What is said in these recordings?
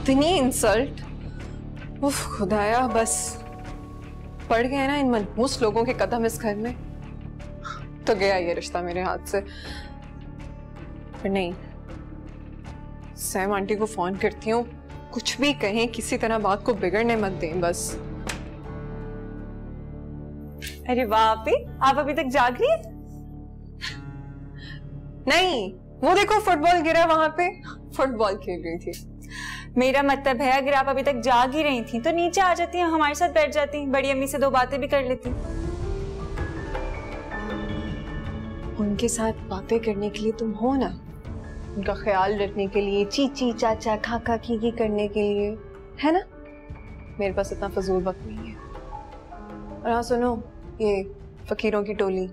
इतनी इंसल्ट उफ, खुदाया, बस। पड़ गए ना इन मनहूस लोगों के कदम इस घर में। तो गया ये रिश्ता मेरे हाथ से। पर नहीं, सैम आंटी को फ़ोन करती हूँ। कुछ भी कहें, किसी तरह बात को बिगड़ने मत दें, बस। अरे वाह आप अभी तक जाग रही है? नहीं, वो देखो फुटबॉल गिरा वहाँ पे। फुटबॉल खेल रही थी। मेरा मतलब है, अगर आप अभी तक जाग ही रही थी तो नीचे आ जाती, हमारे साथ बैठ जाती, बड़ी अम्मी से दो बातें भी कर लेती। उनके साथ बातें करने के लिए तुम हो ना? उनका ख्याल रखने के लिए, चीची, चाचा खाका की की करने के लिए, है ना? मेरे पास इतना फजूल वक्त नहीं है। और हाँ सुनो, ये फकीरों की टोली,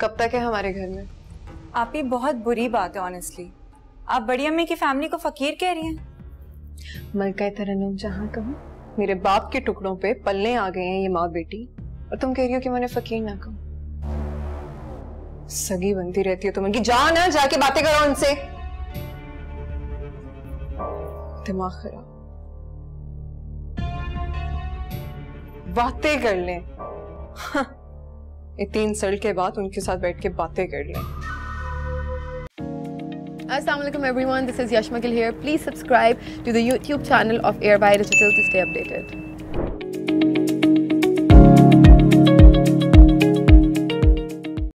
कब तक है हमारे घर में? आप ही बहुत बुरी बात है ऑनेस्टली आप बड़ी अम्मी की फैमिली को फकीर कह रही हैं? मलका तरन्नुम जहाँ कहूँ मेरे बाप के टुकड़ों पे पल्ले आ गए हैं ये माँ बेटी और तुम कह रही हो कि मैंने फकीर ना कहूँ। सगी बनती रहती है तुम उनकी जाओ ना जाके बातें करो उनसे। दिमाग खराब। बातें कर लें। हाँ, ये तीन साल के बाद उनके साथ बैठ के बातें कर लें। Assalamualaikum everyone, this is yashmakil here. Please subscribe to the YouTube channel of Airby Digital to stay updated.